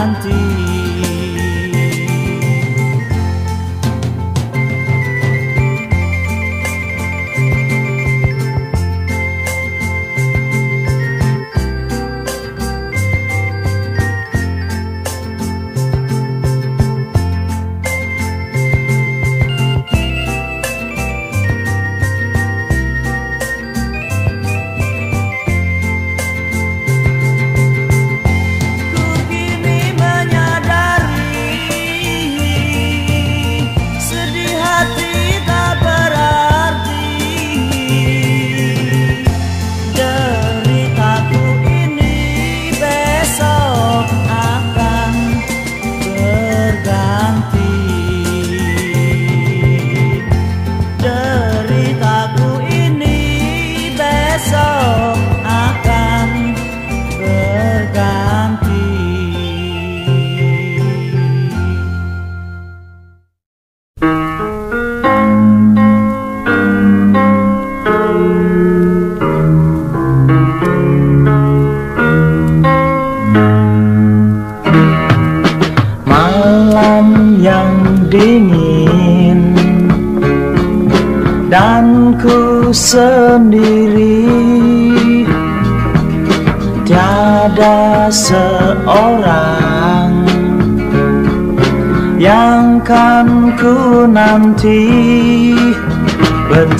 nanti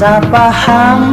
tak paham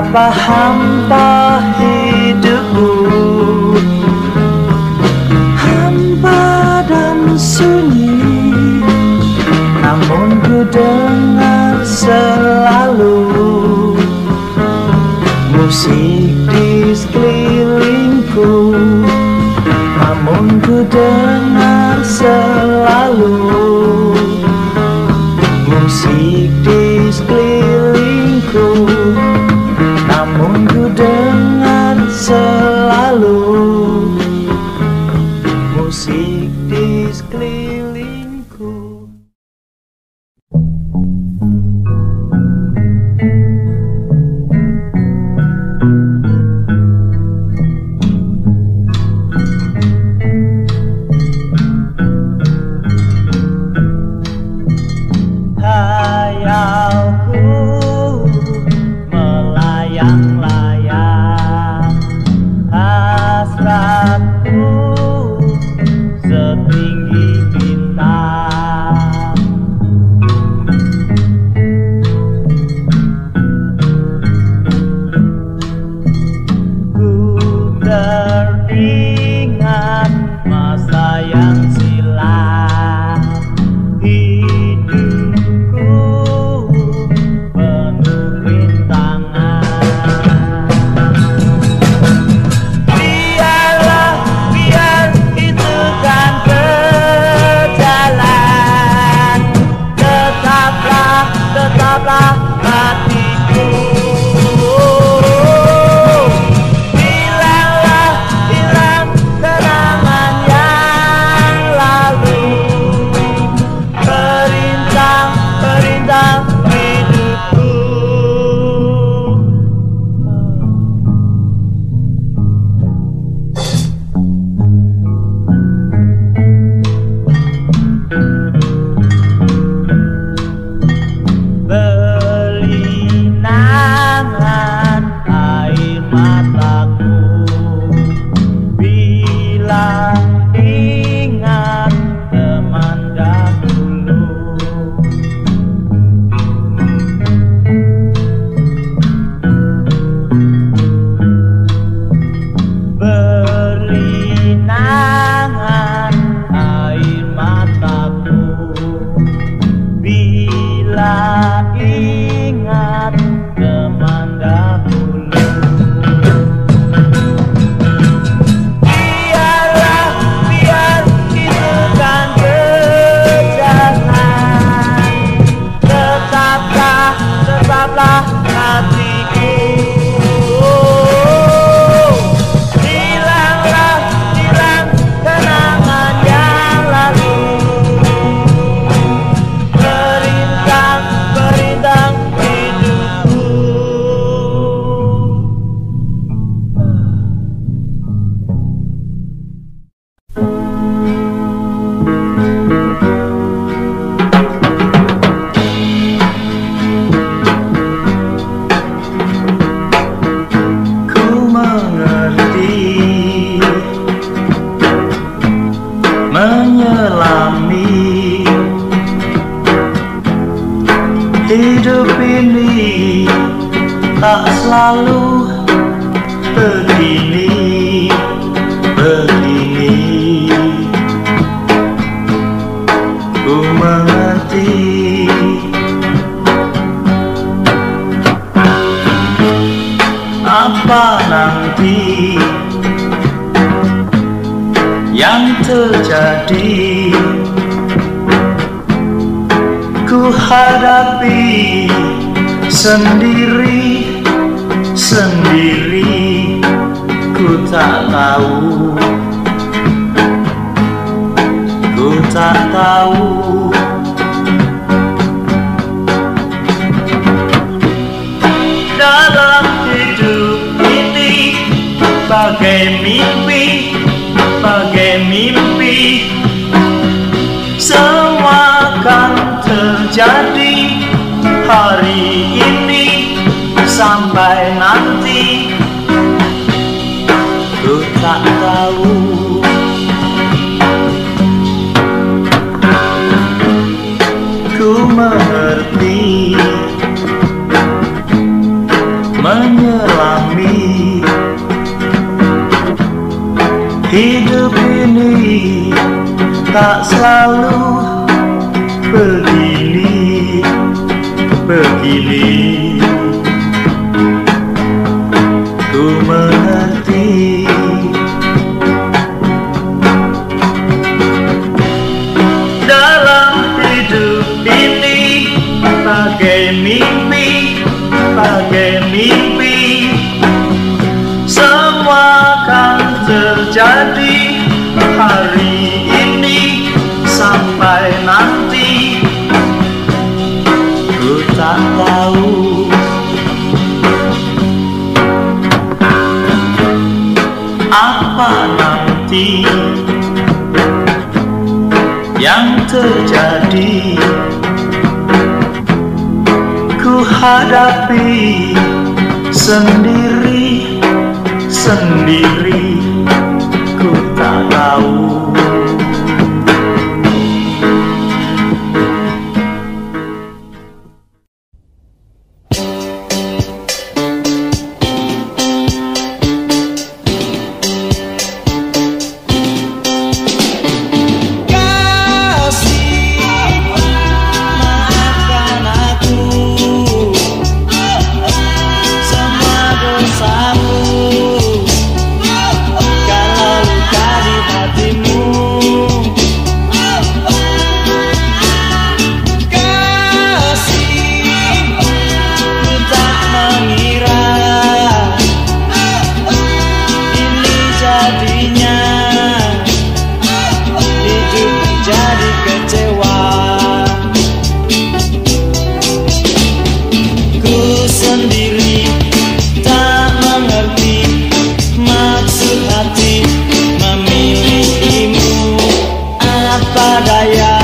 Betapa hampa hidupmu Hampa dan sunyi. Namun ku dengar selalu Musik di sekelilingku. Namun ku dengar selalu Hidup ini tak selalu begini begini. Ku mengerti. Apa nanti yang terjadi? Hadapi sendiri Sendiri Ku tak tahu. Ku tak tahu. Dalam hidup ini Bagai mimpi Bagai mimpi akan terjadi Hari ini Sampai nanti. Ku tak tahu. Ku mengerti. Menyelami. Hidup ini tak selalu Begini Ku terjadi. Ku hadapi sendiri Sendiri pagadaya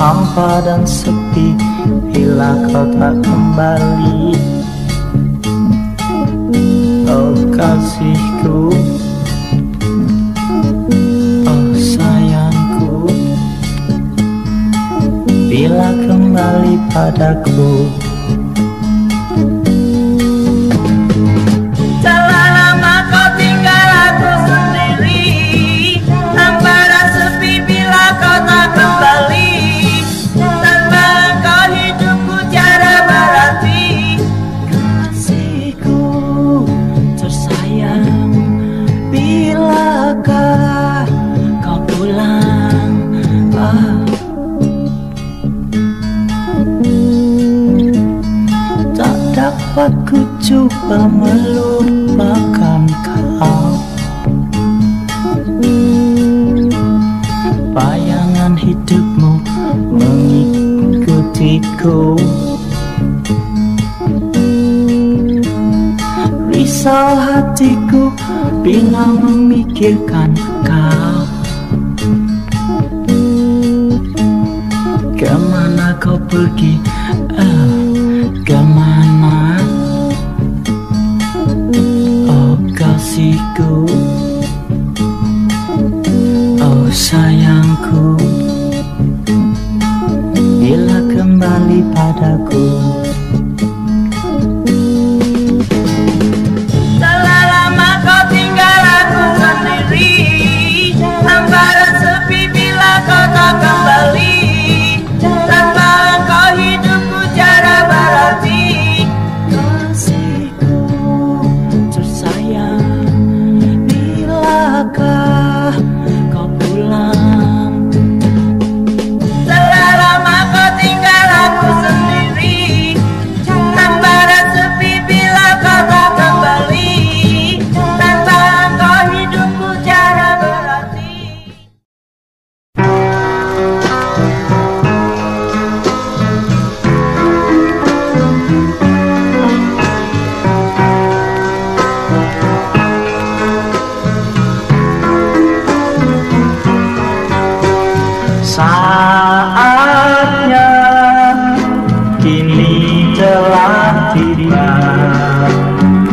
hampa dan sepi bila kau tak kembali. Oh kasihku Oh sayangku Bila kembali padaku. dapat ku coba melupakan kau. Bayangan hidupmu mengikutiku. Risau hatiku bila memikirkan kau. Ke mana kau pergi?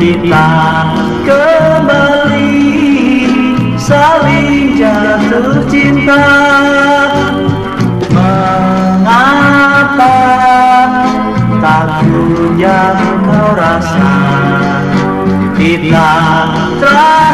kita kembali saling jatuh cinta. Mengapa takut yang kau rasa kita terakhir